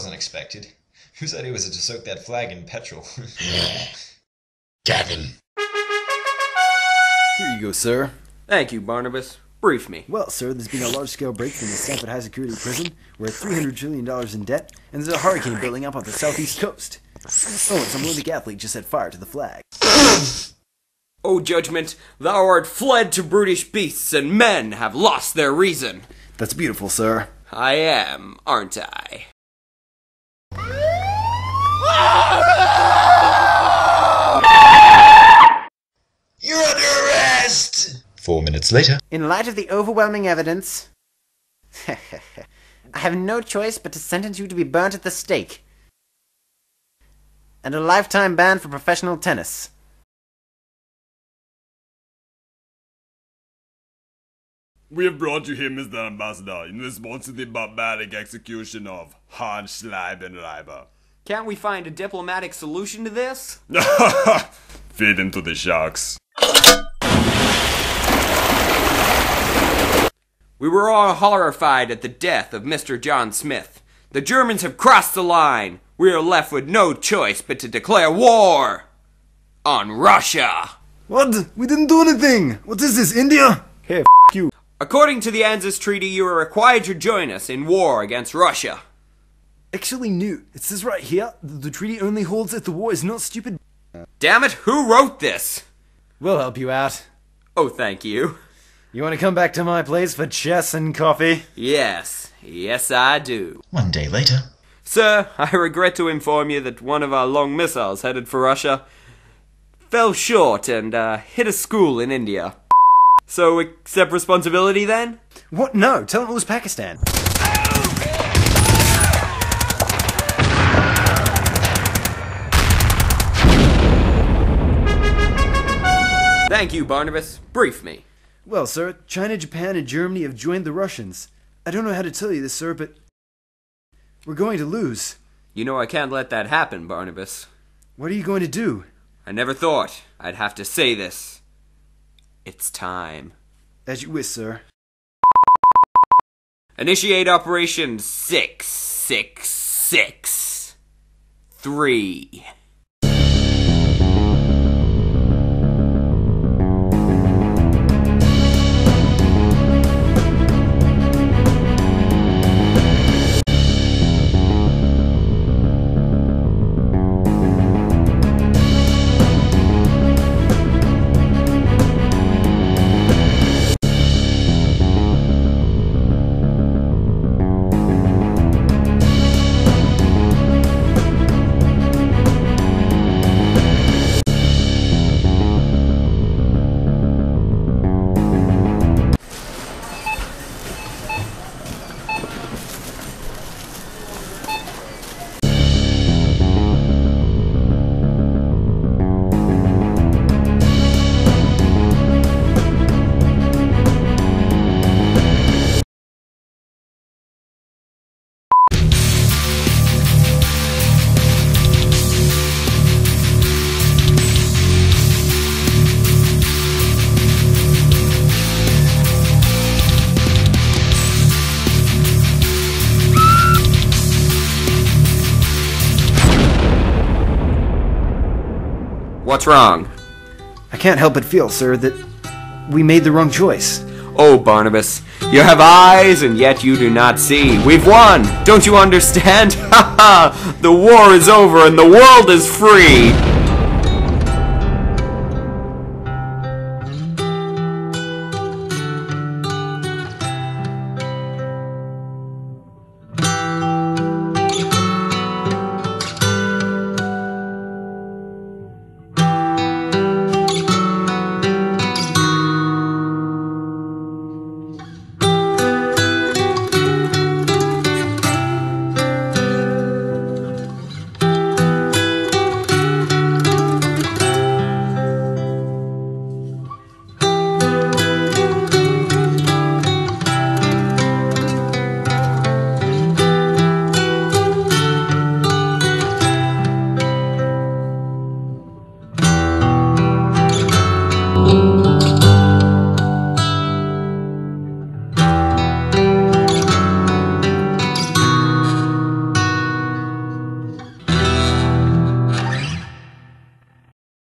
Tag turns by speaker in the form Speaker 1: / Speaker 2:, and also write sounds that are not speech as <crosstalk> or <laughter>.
Speaker 1: <laughs> was unexpected. Whose idea was it to soak that flag in petrol? <laughs>
Speaker 2: Gavin.
Speaker 3: Here you go, sir.
Speaker 4: Thank you, Barnabas. Brief me.
Speaker 3: Well, sir, there's been a large-scale break-through in the Stanford High Security Prison. We're at $300 trillion in debt, and there's a hurricane building up on the southeast coast. Oh, and some Olympic athlete just set fire to the flag. <clears throat>
Speaker 4: O judgment, thou art fled to brutish beasts, and men have lost their reason.
Speaker 3: That's beautiful, sir.
Speaker 4: I am, aren't I?
Speaker 1: Minutes later.
Speaker 5: In light of the overwhelming evidence, <laughs> I have no choice but to sentence you to be burnt at the stake. And a lifetime ban for professional tennis.
Speaker 6: We have brought you here, Mr. Ambassador, in response to the barbaric execution of Hans Schleibenreiber.
Speaker 4: Can't we find a diplomatic solution to this? <laughs>
Speaker 6: Feed him to the sharks.
Speaker 4: We were all horrified at the death of Mr. John Smith. The Germans have crossed the line. We are left with no choice but to declare war on Russia.
Speaker 3: What? We didn't do anything! What is this, India? Hey, f you.
Speaker 4: According to the ANZUS Treaty, you are required to join us in war against Russia.
Speaker 3: Actually, no. It says right here that the treaty only holds if the war is not stupid.
Speaker 4: Damn it, who wrote this?
Speaker 3: We'll help you out.
Speaker 4: Oh, thank you.
Speaker 3: You want to come back to my place for chess and coffee?
Speaker 4: Yes, yes, I do.
Speaker 1: One day later.
Speaker 4: Sir, I regret to inform you that one of our long missiles headed for Russia fell short and uh, hit a school in India. So accept responsibility then?
Speaker 3: What? No, tell him it was Pakistan.
Speaker 4: Thank you, Barnabas. Brief me.
Speaker 3: Well, sir, China, Japan, and Germany have joined the Russians. I don't know how to tell you this, sir, but we're going to lose.
Speaker 4: You know I can't let that happen, Barnabas.
Speaker 3: What are you going to do?
Speaker 4: I never thought I'd have to say this. It's time.
Speaker 3: As you wish, sir.
Speaker 4: Initiate Operation 666 3. What's wrong?
Speaker 3: I can't help but feel, sir, that we made the wrong choice.
Speaker 4: Oh, Barnabas, you have eyes and yet you do not see. We've won! Don't you understand? <laughs> Ha ha! The war is over and the world is free!